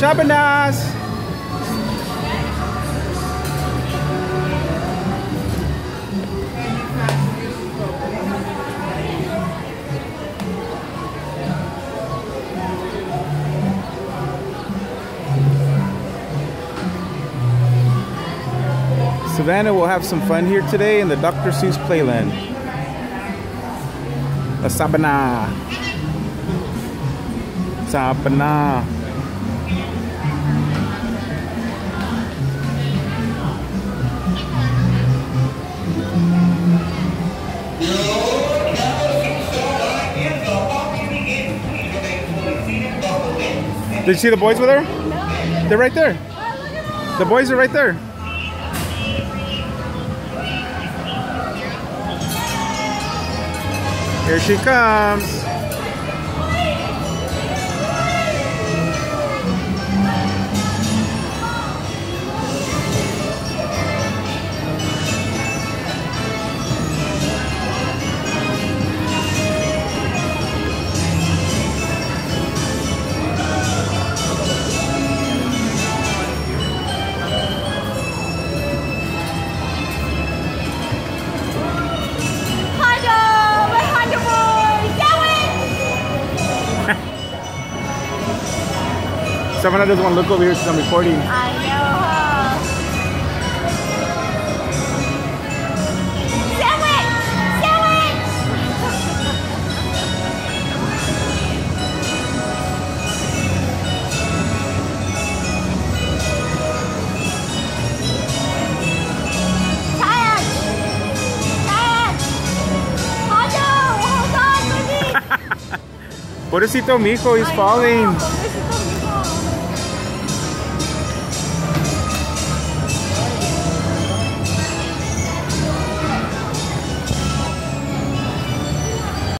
Shabanas! Savana will have some fun here today in the Dr. Seuss Playland. A Sabana. Sabana. Did you see the boys with her? They're right there. Oh, the boys are right there. Here she comes. Savana doesn't want to look over here because I'm recording. I know. Sandwich! Sandwich! Tired! Tired! Hajo! Hold on, baby! Pobrecito mi hijo, he's falling.